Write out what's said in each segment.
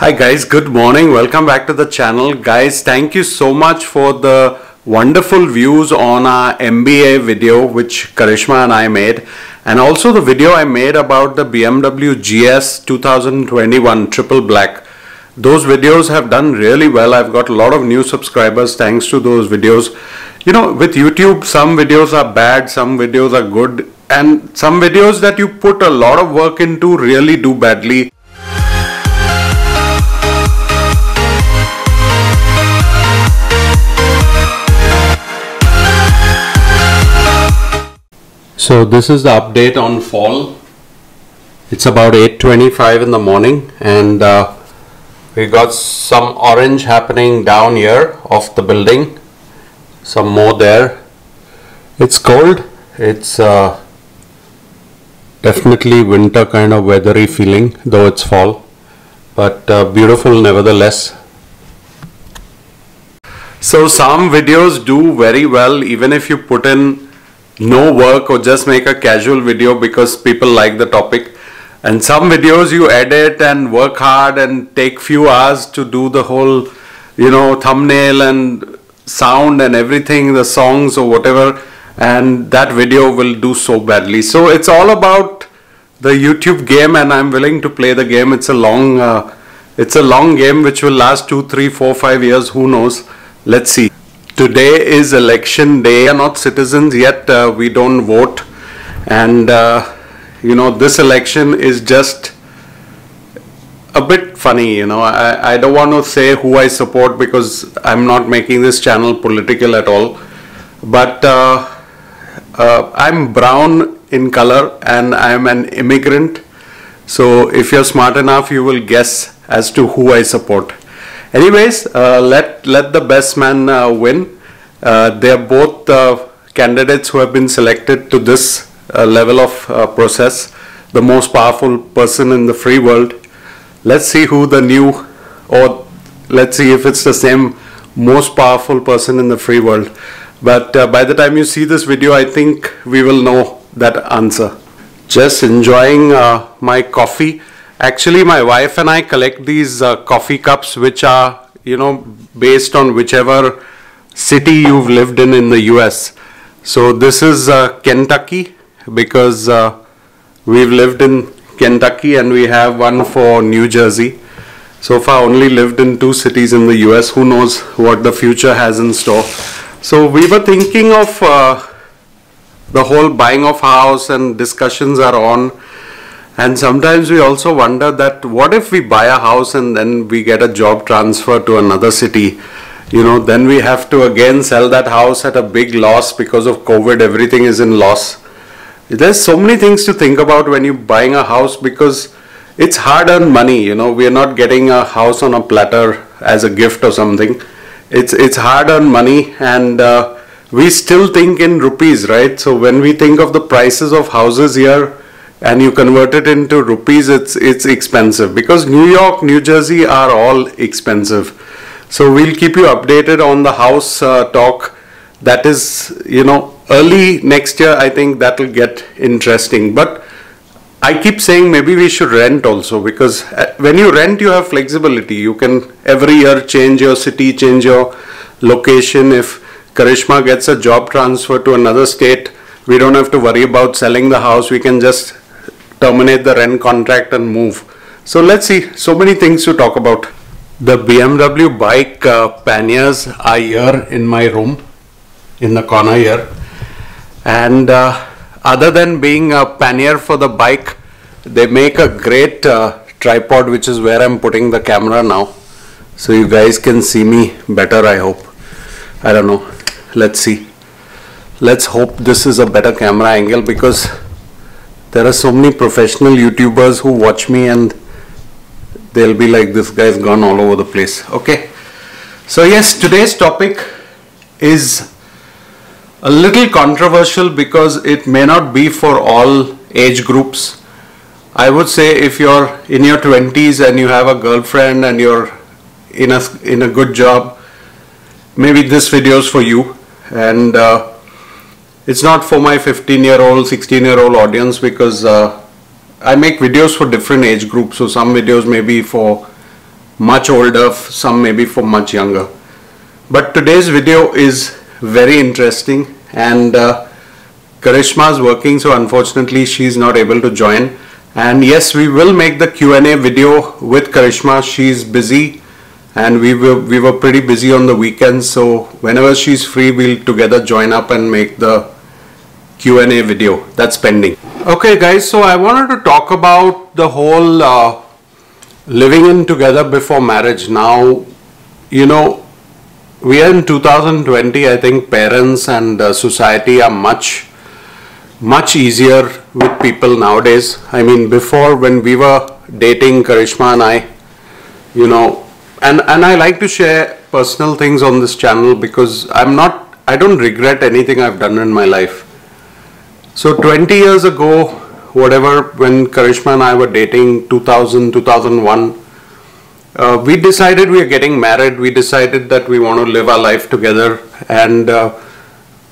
Hi guys, good morning. Welcome back to the channel. Guys, thank you so much for the wonderful views on our MBA video which Karishma and I made and also the video I made about the BMW GS 2021 triple black. Those videos have done really well. I've got a lot of new subscribers thanks to those videos. You know, with YouTube, some videos are bad, some videos are good and some videos that you put a lot of work into really do badly. So this is the update on fall. It's about 8.25 in the morning and uh, we got some orange happening down here of the building. Some more there. It's cold. It's uh, definitely winter kind of weathery feeling though it's fall. But uh, beautiful nevertheless. So some videos do very well even if you put in no work or just make a casual video because people like the topic. And some videos you edit and work hard and take few hours to do the whole you know thumbnail and sound and everything the songs or whatever. And that video will do so badly. So it's all about the youtube game and i'm willing to play the game. It's a long uh, it's a long game which will last two three four five years. Who knows? Let's see today is election day. We are not citizens yet uh, we don't vote. And uh, you know this election is just a bit funny you know. I, I don't want to say who I support because I'm not making this channel political at all. But uh, uh I'm brown in color and I'm an immigrant. So if you're smart enough you will guess as to who I support Anyways, uh, let let the best man uh, win. Uh, they are both uh, candidates who have been selected to this uh, level of uh, process. The most powerful person in the free world. Let's see who the new, or let's see if it's the same most powerful person in the free world. But by the time you see this video, I think we will know that answer. Just enjoying my coffee Actually, my wife and I collect these uh, coffee cups which are, you know, based on whichever city you've lived in in the US. So this is uh, Kentucky because uh, we've lived in Kentucky and we have one for New Jersey. So far only lived in two cities in the US. Who knows what the future has in store. So we were thinking of uh, the whole buying of house and discussions are on and sometimes we also wonder that what if we buy a house and then we get a job transfer to another city? You know, then we have to again sell that house at a big loss because of COVID, everything is in loss. There's so many things to think about when you're buying a house because it's hard earned money, you know, we're not getting a house on a platter as a gift or something. It's, it's hard earned money and uh, we still think in rupees, right? So when we think of the prices of houses here, and you convert it into rupees, it's it's expensive because New York, New Jersey are all expensive. So we'll keep you updated on the house uh, talk. That is, you know, early next year. I think that will get interesting. But I keep saying maybe we should rent also because uh, when you rent, you have flexibility. You can every year change your city, change your location. If Karishma gets a job transfer to another state, we don't have to worry about selling the house. We can just terminate the rent contract and move. So let's see, so many things to talk about. The BMW bike uh, panniers are here in my room, in the corner here. And uh, other than being a pannier for the bike, they make a great uh, tripod, which is where I'm putting the camera now. So you guys can see me better, I hope. I don't know. Let's see. Let's hope this is a better camera angle because there are so many professional YouTubers who watch me and they'll be like this guy's gone all over the place. Okay. So yes today's topic is a little controversial because it may not be for all age groups. I would say if you're in your 20s and you have a girlfriend and you're in a in a good job maybe this video is for you. And uh, it's not for my 15 year old 16 year old audience because uh, I make videos for different age groups. So some videos may be for much older, some maybe for much younger. But today's video is very interesting and uh, Karishma is working so unfortunately she's not able to join. And yes we will make the Q&A video with Karishma. She's busy and we were we were pretty busy on the weekends so whenever she's free we'll together join up and make the Q&A video that's pending. Okay guys so I wanted to talk about the whole uh, living in together before marriage. Now you know we are in 2020 i think parents and uh, society are much much easier with people nowadays. I mean before when we were dating karishma and i you know and and i like to share personal things on this channel because i'm not i don't regret anything i've done in my life so 20 years ago whatever when karishma and i were dating 2000 2001 uh, we decided we are getting married. We decided that we want to live our life together. And uh,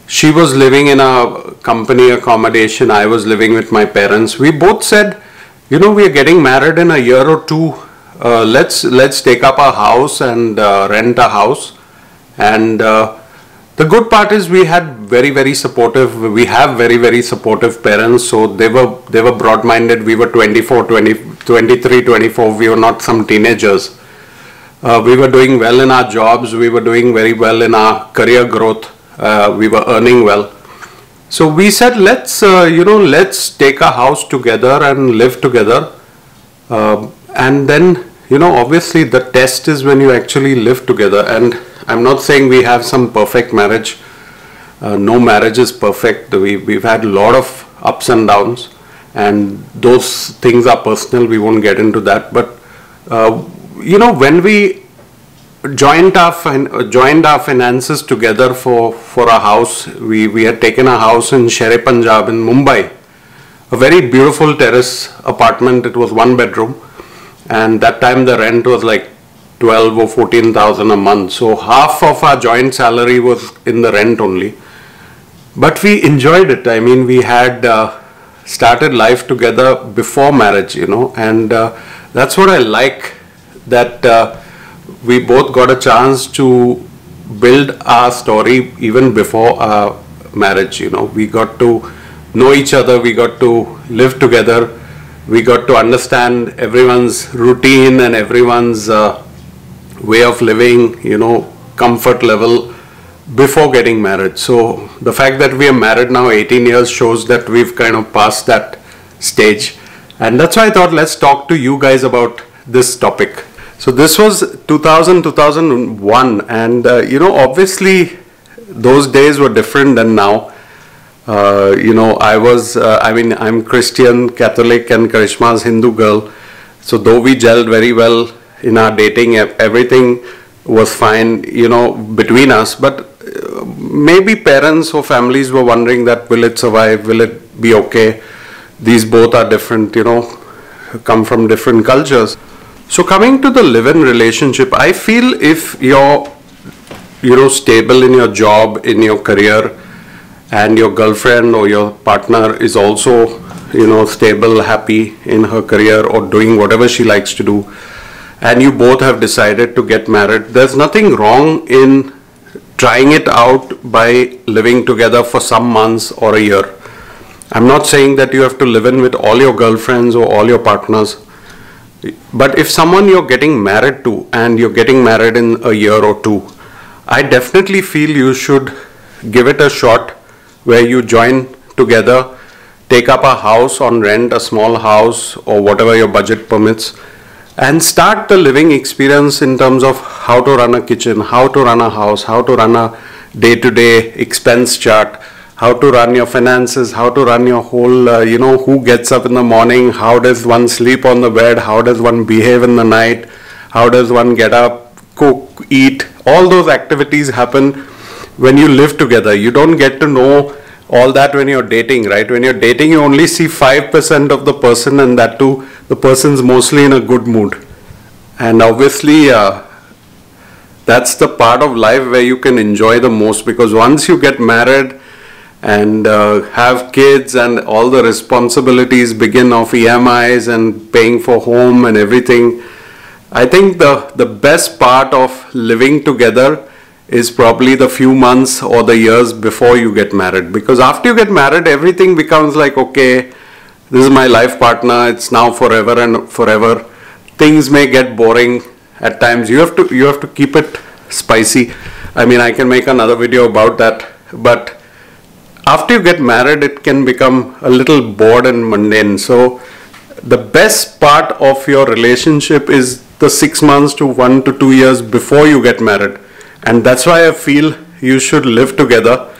she was living in a company accommodation. I was living with my parents. We both said, you know, we are getting married in a year or two. Uh, let's let's take up a house and uh, rent a house. And uh, the good part is we had very very supportive. We have very very supportive parents. So they were they were broad minded. We were 24, 20 23, 24, we were not some teenagers. Uh, we were doing well in our jobs, we were doing very well in our career growth, uh, we were earning well. So we said, let's, uh, you know, let's take a house together and live together. Um, and then, you know, obviously the test is when you actually live together. And I'm not saying we have some perfect marriage. Uh, no marriage is perfect. We, we've had a lot of ups and downs and those things are personal. We won't get into that. But uh, you know when we joined our fin- joined our finances together for for a house we we had taken a house in Sher Punjab in Mumbai. A very beautiful terrace apartment. It was one bedroom. And that time the rent was like 12 or 14,000 a month. So half of our joint salary was in the rent only. But we enjoyed it. I mean we had uh, started life together before marriage, you know, and uh, that's what I like that uh, we both got a chance to build our story even before our marriage, you know. We got to know each other, we got to live together, we got to understand everyone's routine and everyone's uh, way of living, you know, comfort level before getting married. So the fact that we are married now 18 years shows that we've kind of passed that stage. And that's why I thought let's talk to you guys about this topic. So this was 2000, 2001 and uh, you know obviously those days were different than now. Uh, you know I was, uh, I mean I'm Christian, Catholic and Karishma's Hindu girl. So though we gelled very well in our dating, everything was fine, you know, between us. But uh, maybe parents or families were wondering that will it survive, will it be okay? These both are different, you know, come from different cultures. So coming to the live-in relationship, I feel if you're, you know, stable in your job, in your career, and your girlfriend or your partner is also, you know, stable, happy in her career or doing whatever she likes to do, and you both have decided to get married, there's nothing wrong in trying it out by living together for some months or a year. I'm not saying that you have to live in with all your girlfriends or all your partners. But if someone you're getting married to and you're getting married in a year or two, I definitely feel you should give it a shot where you join together, take up a house on rent, a small house or whatever your budget permits and start the living experience in terms of how to run a kitchen, how to run a house, how to run a day to day expense chart, how to run your finances, how to run your whole, uh, you know, who gets up in the morning, how does one sleep on the bed, how does one behave in the night, how does one get up, cook, eat. All those activities happen when you live together. You don't get to know all that when you're dating, right? When you're dating, you only see 5% of the person, and that too, the person's mostly in a good mood. And obviously, uh, that's the part of life where you can enjoy the most because once you get married and uh, have kids and all the responsibilities begin of EMIs and paying for home and everything, I think the, the best part of living together is probably the few months or the years before you get married. Because after you get married everything becomes like okay this is my life partner it's now forever and forever. Things may get boring at times. You have to you have to keep it spicy. I mean i can make another video about that. But after you get married it can become a little bored and mundane. So the best part of your relationship is the 6 months to 1 to 2 years before you get married and that's why I feel you should live together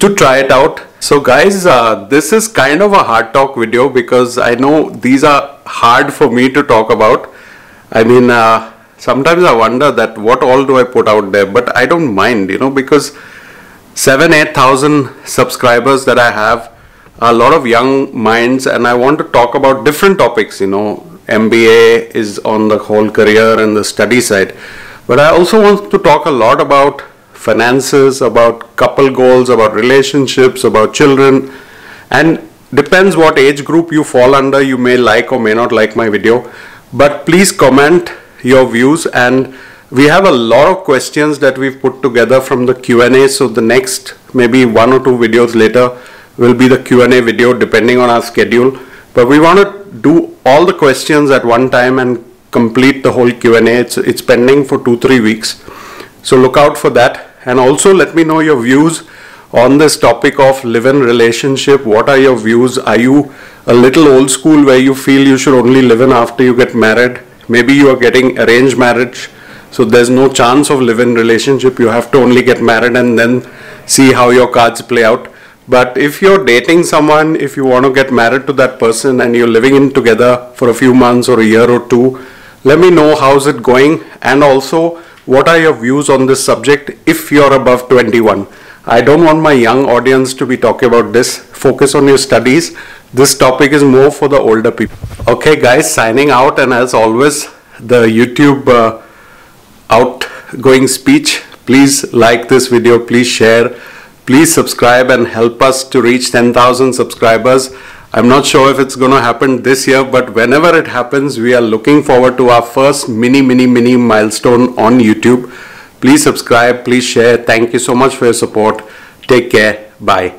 to try it out. So guys, uh, this is kind of a hard talk video because I know these are hard for me to talk about. I mean, uh, sometimes I wonder that what all do I put out there, but I don't mind, you know, because seven, eight thousand subscribers that I have, a lot of young minds, and I want to talk about different topics, you know, MBA is on the whole career and the study side. But I also want to talk a lot about finances, about couple goals, about relationships, about children, and depends what age group you fall under. You may like or may not like my video, but please comment your views and we have a lot of questions that we've put together from the Q&A. So the next maybe one or two videos later will be the Q&A video depending on our schedule. But we want to do all the questions at one time and complete the whole Q&A. It's, it's pending for two, three weeks. So look out for that. And also let me know your views on this topic of live-in relationship. What are your views? Are you a little old school where you feel you should only live in after you get married? Maybe you are getting arranged marriage. So there's no chance of live-in relationship. You have to only get married and then see how your cards play out. But if you're dating someone, if you want to get married to that person and you're living in together for a few months or a year or two, let me know how's it going and also what are your views on this subject if you're above 21. I don't want my young audience to be talking about this. Focus on your studies. This topic is more for the older people. Okay guys, signing out and as always, the YouTube uh, outgoing speech. Please like this video, please share, please subscribe and help us to reach 10,000 subscribers. I'm not sure if it's going to happen this year, but whenever it happens, we are looking forward to our first mini, mini, mini milestone on YouTube. Please subscribe, please share. Thank you so much for your support. Take care. Bye.